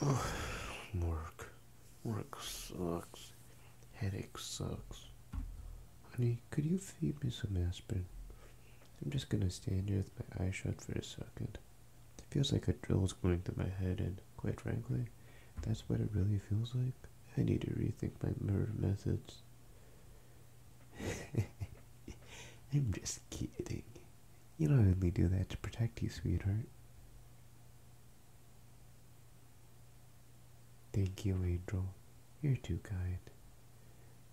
Work. Work sucks. Headache sucks. Honey, could you feed me some aspirin? I'm just gonna stand here with my eyes shut for a second. It feels like a drill is going through my head, and quite frankly, that's what it really feels like. I need to rethink my murder methods. I'm just kidding. You know I only do that to protect you, sweetheart. Thank you, Angel. You're too kind.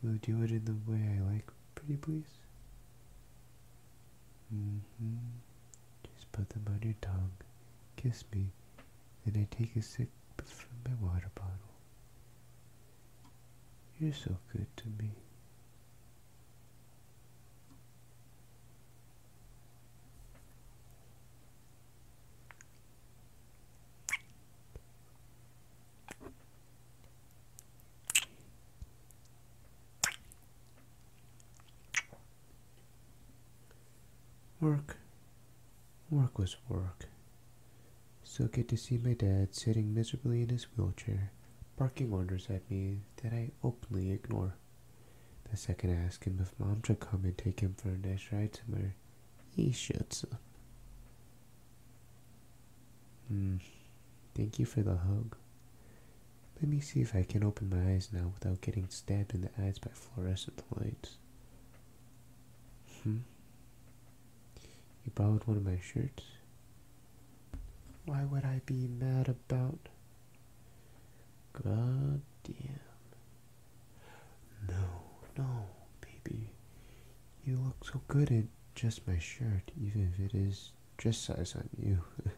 Will you do it in the way I like, pretty please? Mm-hmm. Just put them on your tongue. Kiss me. Then I take a sip from my water bottle. You're so good to me. Work. Work was work. Still get to see my dad sitting miserably in his wheelchair, barking orders at me that I openly ignore. The second I ask him if mom should come and take him for a nice ride somewhere, he shuts up. Hmm. Thank you for the hug. Let me see if I can open my eyes now without getting stabbed in the eyes by fluorescent lights. Hmm? You borrowed one of my shirts? Why would I be mad about? God damn. No, no, baby. You look so good in just my shirt, even if it is dress size on you.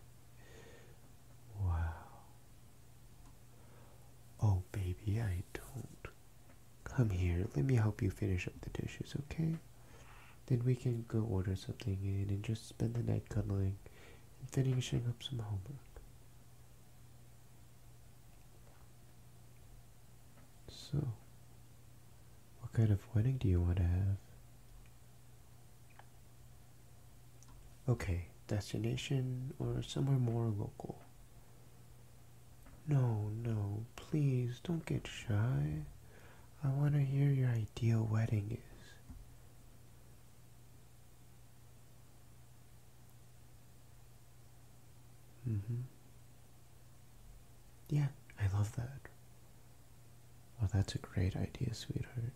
wow. Oh, baby, I don't. Come here, let me help you finish up the dishes, okay? Then we can go order something in and just spend the night cuddling and finishing up some homework. So, what kind of wedding do you want to have? Okay, destination or somewhere more local. No, no, please don't get shy. I want to hear your ideal wedding Mm-hmm. Yeah, I love that. Well, that's a great idea, sweetheart.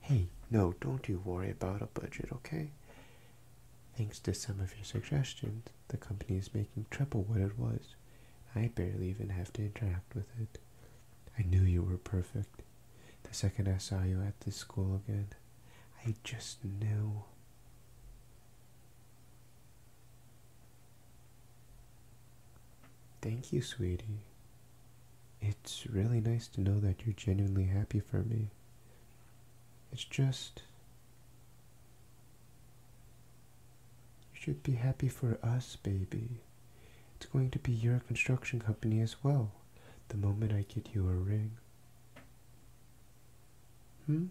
Hey, no, don't you worry about a budget, okay? Thanks to some of your suggestions, the company is making triple what it was. I barely even have to interact with it. I knew you were perfect. The second I saw you at this school again, I just knew. Thank you, sweetie. It's really nice to know that you're genuinely happy for me. It's just. You should be happy for us, baby. It's going to be your construction company as well, the moment I get you a ring. Hmm?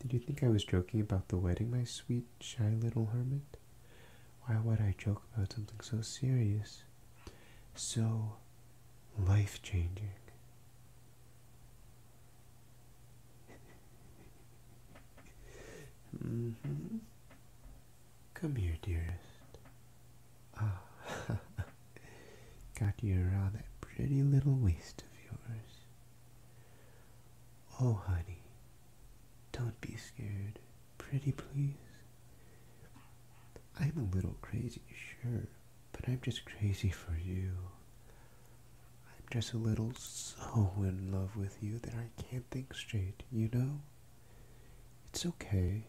Did you think I was joking about the wedding, my sweet, shy little hermit? Why would I joke about something so serious? So life changing. mm -hmm. Come here, dearest. Ah, got you around that pretty little waist of yours. Oh, honey, don't be scared. Pretty, please. I'm a little crazy, sure, but I'm just crazy for you. I'm just a little so in love with you that I can't think straight, you know? It's okay.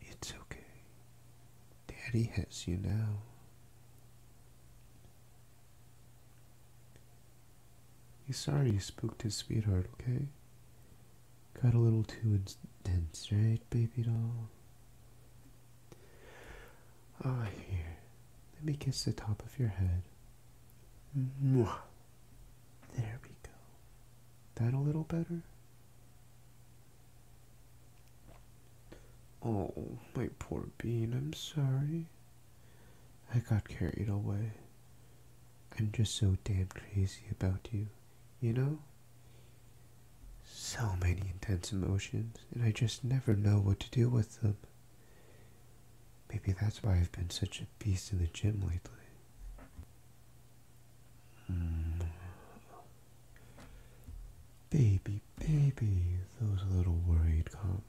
It's okay. Daddy has you now. He's sorry you spooked his sweetheart, okay? Got a little too intense, right, baby doll? Ah, here. Let me kiss the top of your head. Mwah. There we go. That a little better? Oh, my poor bean, I'm sorry. I got carried away. I'm just so damn crazy about you, you know? So many intense emotions, and I just never know what to do with them. Maybe that's why I've been such a beast in the gym lately. Mm. Baby, baby, those little worried comments.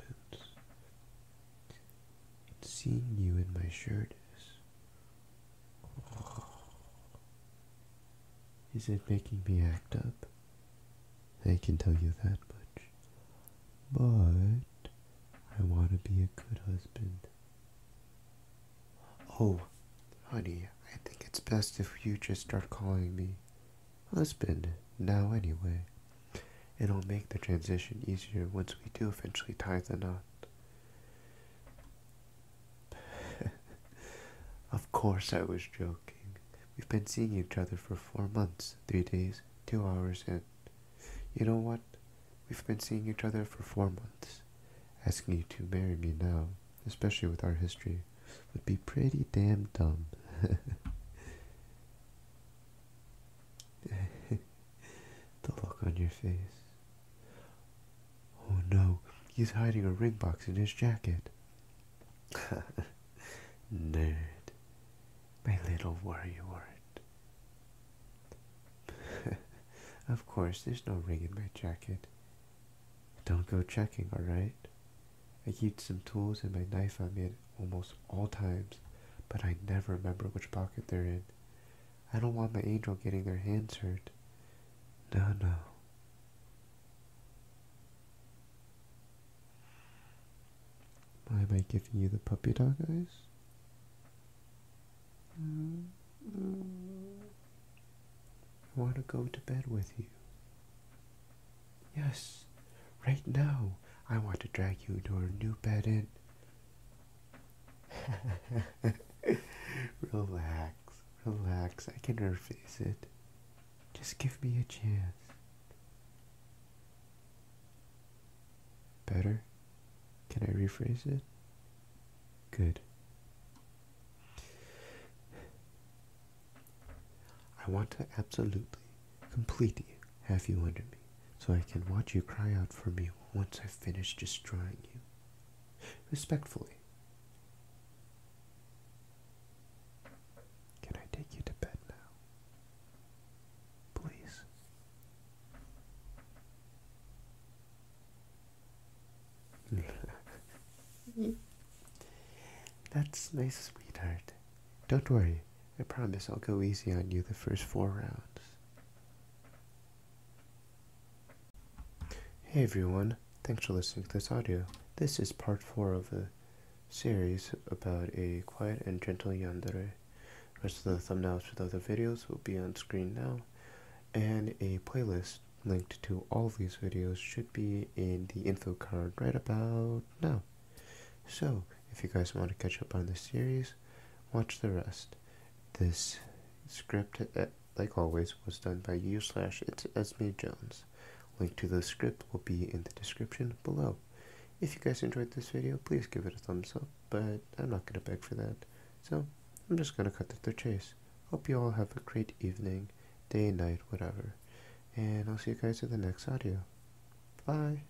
Seeing you in my shirt is. Is it making me act up? I can tell you that much. But I want to be a good husband. Oh, honey, I think it's best if you just start calling me husband now anyway. It'll make the transition easier once we do eventually tie the knot. of course I was joking. We've been seeing each other for four months, three days, two hours, and you know what? We've been seeing each other for four months. Asking you to marry me now, especially with our history, would be pretty damn dumb. the look on your face. Oh no, he's hiding a ring box in his jacket. Nerd. My little worrywart. of course, there's no ring in my jacket. Don't go checking, alright? I keep some tools and my knife on me at almost all times, but I never remember which pocket they're in. I don't want my angel getting their hands hurt. No, no. Why am I giving you the puppy dog eyes? I want to go to bed with you. Yes, right now. I want to drag you into our new bed and relax, relax. I can face it. Just give me a chance. Better? Can I rephrase it? Good. I want to absolutely, completely have you under me so I can watch you cry out for me once I finish destroying you. Respectfully. Can I take you to bed now? Please. That's nice, sweetheart. Don't worry. I promise I'll go easy on you the first four rounds. Hey everyone, thanks for listening to this audio. This is part 4 of a series about a quiet and gentle yandere. Rest of the thumbnails for the other videos will be on screen now, and a playlist linked to all of these videos should be in the info card right about now. So, if you guys want to catch up on the series, watch the rest. This script, uh, like always, was done by you slash it's Esme Jones. Link to the script will be in the description below. If you guys enjoyed this video, please give it a thumbs up, but I'm not going to beg for that. So, I'm just going to cut to the chase. Hope you all have a great evening, day, night, whatever. And I'll see you guys in the next audio. Bye.